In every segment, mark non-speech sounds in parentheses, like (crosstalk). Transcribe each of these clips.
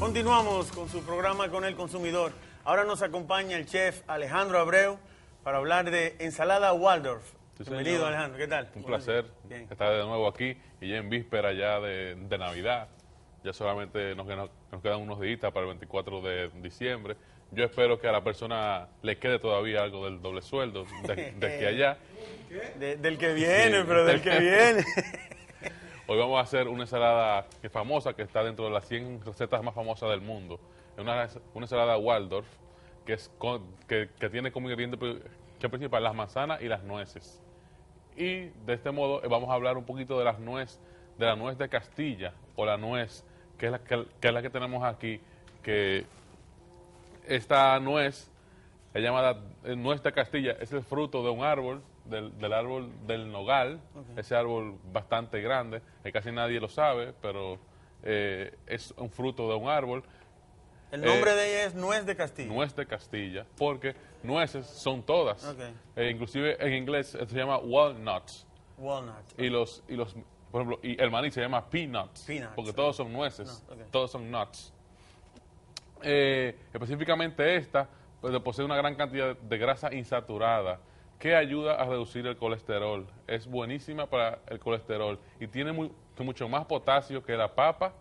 Continuamos con su programa con el consumidor. Ahora nos acompaña el chef Alejandro Abreu para hablar de ensalada Waldorf. Sí, Bienvenido. Alejandro, ¿qué tal? Un placer. Bien. estar de nuevo aquí y ya en víspera ya de, de Navidad. Ya solamente nos, quedan unos días para el 24 de diciembre. Yo espero que a la persona le quede todavía algo del doble sueldo de, de aquí (laughs) allá. De- del que viene, Sí. pero del que (laughs) viene. Hoy vamos a hacer una ensalada que es famosa, que está dentro de las 100 recetas más famosas del mundo. Es una, una ensalada Waldorf que, tiene como ingrediente que principal las manzanas y las nueces. Y de este modo eh, vamos a hablar un poquito de las nuez, de la nuez de Castilla o la nuez que es la que, que es la que tenemos aquí, que esta nuez es llamada eh, nuez de Castilla, es el fruto de un árbol, del, del árbol del nogal, ese árbol bastante grande, que casi nadie lo sabe, pero eh, es un fruto de un árbol, El nombre Eh, de ella es Nuez de Castilla. nuez de Castilla, porque nueces son todas. Ok. Eh, inclusive en inglés esto se llama walnuts. Walnut. Y los, y los, por ejemplo, y el maní se llama peanuts, Peanuts, porque todos son nueces, No, ok. todos son nuts. Específicamente esta, pues, posee una gran cantidad de grasa insaturada que ayuda a reducir el colesterol. Es buenísima para el colesterol y tiene mu- mucho más potasio que la papa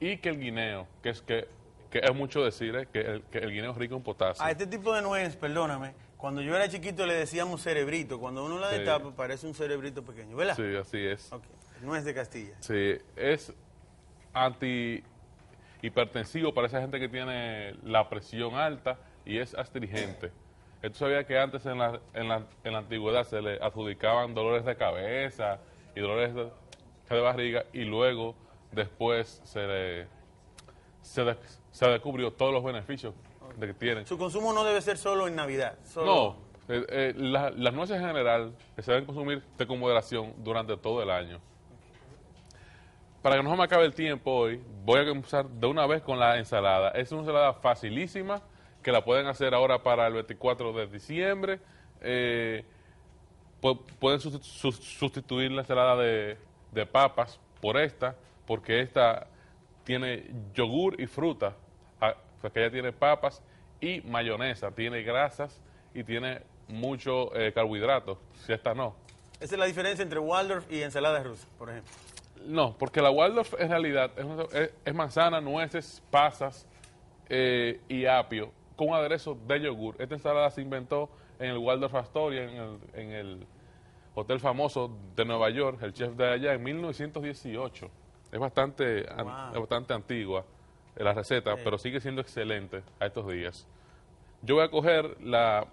y que el guineo, que es que, que es mucho decir eh, que, el, que el guineo es rico en potasio. A este tipo de nuez, perdóname, cuando yo era chiquito le decíamos cerebrito. Cuando uno la Sí. destapa parece un cerebrito pequeño, ¿verdad? Sí, así es. Nuez de Castilla. Sí, es anti hipertensivo para esa gente que tiene la presión alta y es astringente. Esto sabía que antes en la, en, la, en la antigüedad se le adjudicaban dolores de cabeza y dolores de, de barriga y luego después se le, se, de- se descubrió todos los beneficios de que tienen. Su consumo no debe ser solo en Navidad. Solo No, eh, eh, la- las nueces en general se deben consumir de con moderación durante todo el año. Para que no se me acabe el tiempo hoy, voy a comenzar de una vez con la ensalada. Es una ensalada facilísima que la pueden hacer ahora para el 24 de diciembre. Eh, pu- pueden susti- sus- sustituir la ensalada de, de papas por esta, porque esta tiene yogur y fruta, ah, porque ella tiene papas y mayonesa, tiene grasas y tiene mucho eh, carbohidratos, si esta no. Esa es la diferencia entre Waldorf y ensalada rusa, por ejemplo. No, porque la Waldorf en realidad es- es manzana, nueces, pasas eh, y apio con un aderezo de yogur. Esta ensalada se inventó en el Waldorf Astoria, en el, en el hotel famoso de Nueva York, el chef de allá, en 1918. Es bastante, an- es bastante antigua eh, la receta, Sí. pero sigue siendo excelente a estos días. Yo voy a coger la...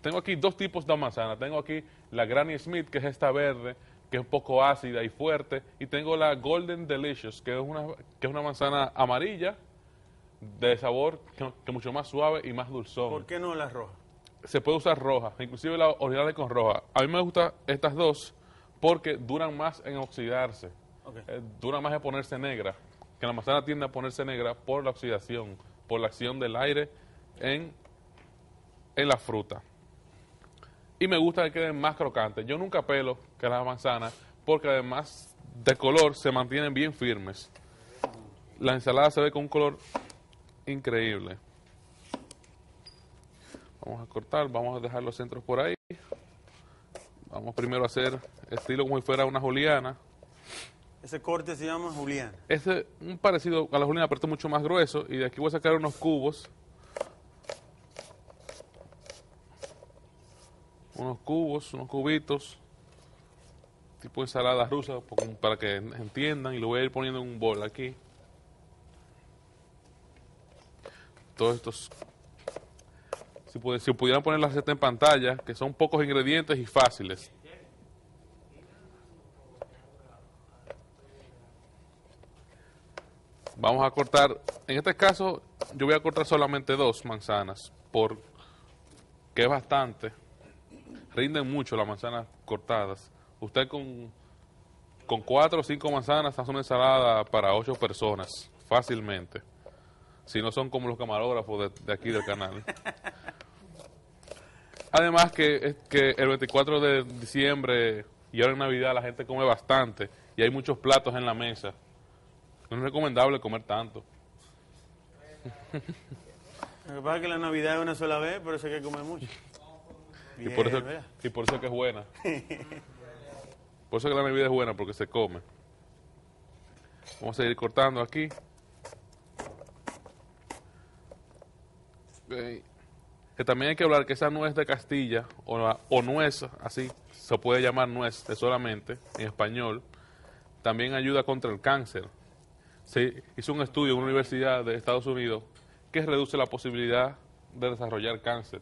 Tengo aquí dos tipos de manzana. Tengo aquí la Granny Smith, que es esta verde, que es un poco ácida y fuerte. Y tengo la Golden Delicious, que es una, que es una manzana amarilla, de sabor que, mucho más suave y más dulzón. ¿Por qué no la roja? Se puede usar roja, inclusive la original es con roja. A mí me gustan estas dos porque duran más en oxidarse. Ok. Eh, dura más en ponerse negra. Que la manzana tiende a ponerse negra por la oxidación, por la acción del aire en, en la fruta. Y me gusta que queden más crocantes. Yo nunca pelo que las manzanas porque además de color se mantienen bien firmes. La ensalada se ve con un color increíble. Vamos a cortar, vamos a dejar los centros por ahí. Vamos primero a hacer estilo como si fuera una juliana. Ese corte se llama Julián. Este un parecido a la juliana, pero es mucho más grueso. Y de aquí voy a sacar unos cubos. Unos cubos, unos cubitos. Tipo ensalada rusa, para que entiendan. Y lo voy a ir poniendo en un bol aquí. Todos estos. Si, si pudieran poner la en pantalla, que son pocos ingredientes y fáciles. Vamos a cortar, en este caso yo voy a cortar solamente dos manzanas, porque es bastante. Rinden mucho las manzanas cortadas. Usted con, con cuatro o cinco manzanas hace una ensalada para ocho personas, fácilmente. Si no son como los camarógrafos de, de aquí del canal. Además que, es que el 24 de diciembre y ahora en Navidad la gente come bastante y hay muchos platos en la mesa. No es recomendable comer tanto. (laughs) Lo que pasa es que la Navidad es una sola vez, por eso hay que comer mucho. y, por eso, (laughs) y por eso es que es buena. (laughs) por eso es que la Navidad es buena, porque se come. Vamos a seguir cortando aquí. Que también hay que hablar que esa nuez de Castilla, o, la- o nuez, así se puede llamar nuez solamente, en español, también ayuda contra el cáncer. Se hizo un estudio en una universidad de Estados Unidos que reduce la posibilidad de desarrollar cáncer.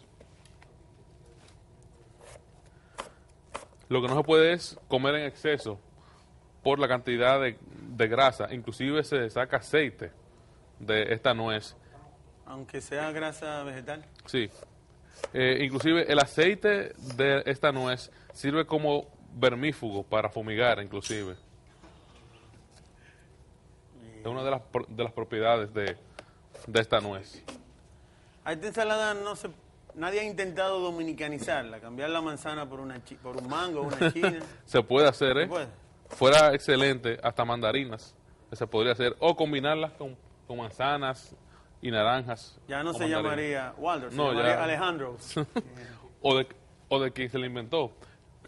Lo que no se puede es comer en exceso por la cantidad de, de grasa. Inclusive se saca aceite de esta nuez. Aunque sea grasa vegetal. Sí. Eh, inclusive el aceite de esta nuez sirve como vermífugo para fumigar, inclusive. Es una de las, de las propiedades de, de esta nuez. A esta ensalada no se, nadie ha intentado dominicanizarla, cambiar la manzana por, una chi- por un mango, una (laughs) china. Se puede hacer, ¿eh? ¿Se puede? Fuera excelente, hasta mandarinas. Se podría hacer. O combinarlas con, con manzanas y naranjas. Ya no se llamaría Walter, se No, llamaría ya. Alejandro. (laughs) o de, o de quien se le inventó.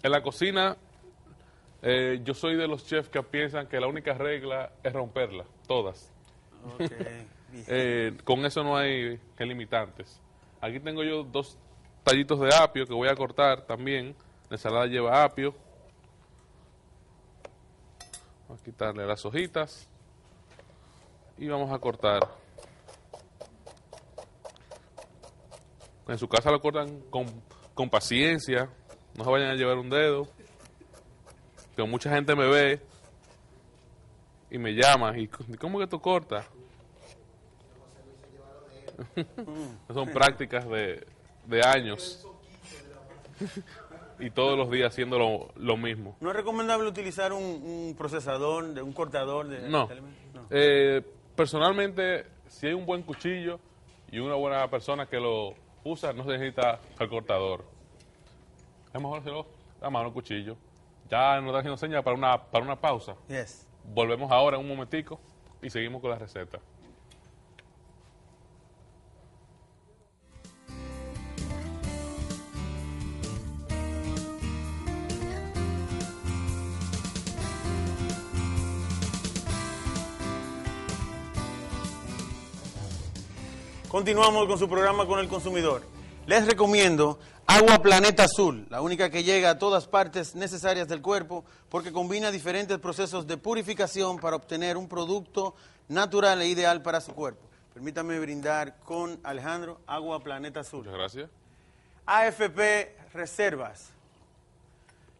En la cocina, eh, yo soy de los chefs que piensan que la única regla es romperla, todas. (laughs) Eh, con eso no hay que limitantes. Aquí tengo yo dos tallitos de apio que voy a cortar también. La ensalada lleva apio. Vamos a quitarle las hojitas. Y vamos a cortar. En su casa lo cortan con, con paciencia. No se vayan a llevar un dedo. Que mucha gente me ve y me llama. ¿Y cómo que tú cortas? (laughs) Son prácticas de, de años. y todos los días haciendo lo, lo mismo. ¿No es recomendable utilizar un, un procesador, de un cortador de No. de? No. Eh, personalmente, si hay un buen cuchillo y una buena persona que lo usa, no se necesita el cortador. Es mejor hacerlo a mano el cuchillo. Ya nos está haciendo señas para una, para una pausa. Yes. Volvemos ahora en un momentico y seguimos con la receta. Continuamos con su programa con el consumidor. Les recomiendo Agua Planeta Azul, la única que llega a todas partes necesarias del cuerpo porque combina diferentes procesos de purificación para obtener un producto natural e ideal para su cuerpo. Permítame brindar con Alejandro Agua Planeta Azul. Muchas gracias. AFP Reservas.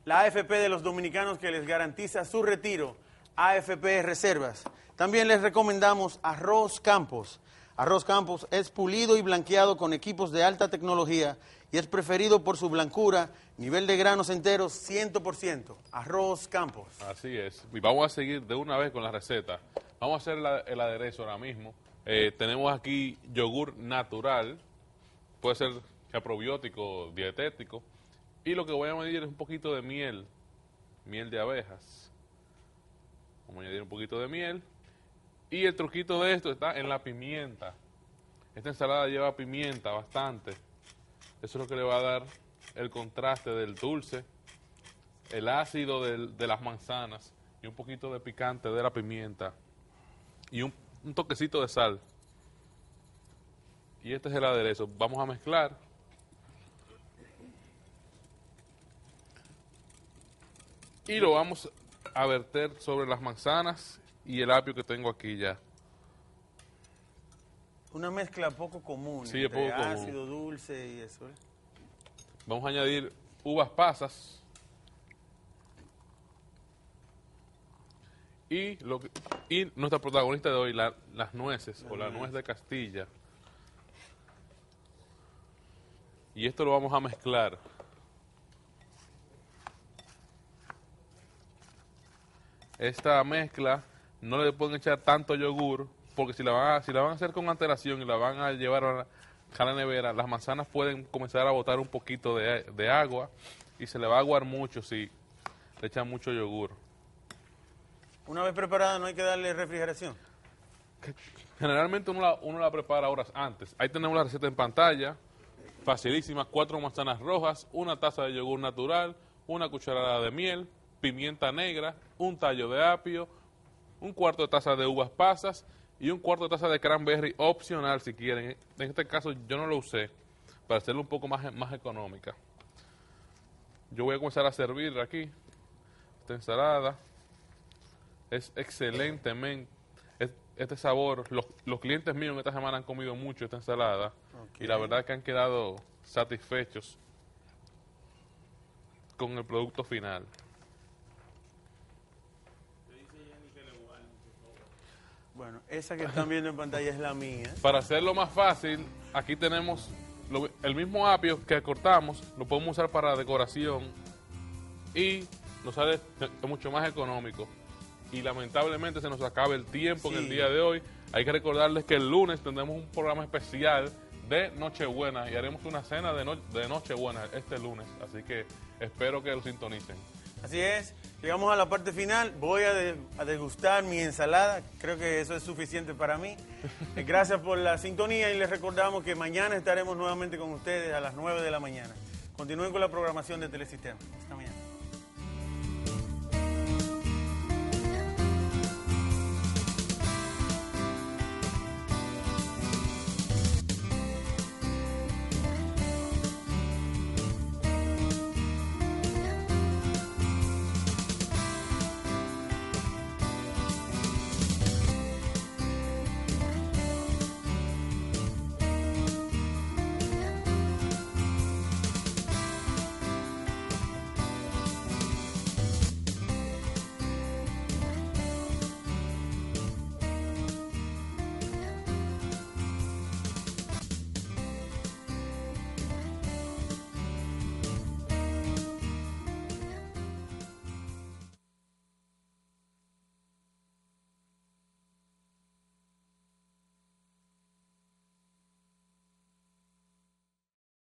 La AFP de los dominicanos que les garantiza su retiro. AFP Reservas. También les recomendamos Arroz Campos. Arroz Campos es pulido y blanqueado con equipos de alta tecnología y es preferido por su blancura, nivel de granos enteros 100%. Arroz Campos. Así es. Y vamos a seguir de una vez con la receta. Vamos a hacer el aderezo ahora mismo. Eh, tenemos aquí yogur natural. Puede ser probiótico, dietético. Y lo que voy a añadir es un poquito de miel. Miel de abejas. Vamos a añadir un poquito de miel. Y el truquito de esto está en la pimienta. Esta ensalada lleva pimienta bastante. Eso es lo que le va a dar el contraste del dulce el ácido del- de las manzanas y un poquito de picante de la pimienta y un, un toquecito de sal. Y este es el aderezo. Vamos a mezclar. Y lo vamos a verter sobre las manzanas y el apio que tengo aquí ya. Una mezcla poco común. Sí, entre poco común. ácido, dulce y eso. ¿eh? Vamos a añadir uvas pasas. Y, lo que- y nuestra protagonista de hoy, la- las nueces o la nuez de Castilla. Y esto lo vamos a mezclar. Esta mezcla no le pueden echar tanto yogur porque si la van a, si la van a hacer con antelación y la van a llevar a la, a la nevera, las manzanas pueden comenzar a botar un poquito de, de agua y se le va a aguar mucho si le echan mucho yogur. Una vez preparada no hay que darle refrigeración. ¿Qué Generalmente uno la, uno la prepara horas antes. Ahí tenemos la receta en pantalla, facilísima, cuatro manzanas rojas, una taza de yogur natural, una cucharada de miel, pimienta negra, un tallo de apio, un cuarto de taza de uvas pasas y un cuarto de taza de cranberry opcional si quieren. En este caso yo no lo usé para hacerlo un poco más, más económica. Yo voy a comenzar a servir aquí esta ensalada. Es excelentemente, es- este sabor, los, los clientes míos en esta semana han comido mucho esta ensalada y la verdad que han quedado satisfechos con el producto final. Esa que están viendo en pantalla es la mía. Para hacerlo más fácil, aquí tenemos lo- el mismo apio que cortamos, lo podemos usar para decoración y nos sale mucho más económico. Y lamentablemente se nos acaba el tiempo en el día de hoy. Hay que recordarles que el lunes tendremos un programa especial de Nochebuena y haremos una cena de, no- de Nochebuena este lunes. Así que espero que lo sintonicen. Así es, llegamos a la parte final. Voy a, de- a degustar mi ensalada. Creo que eso es suficiente para mí. (laughs) Eh, Gracias por la sintonía y les recordamos que mañana estaremos nuevamente con ustedes a las 9 de la mañana. Continúen con la programación de Telesistema. Hasta mañana.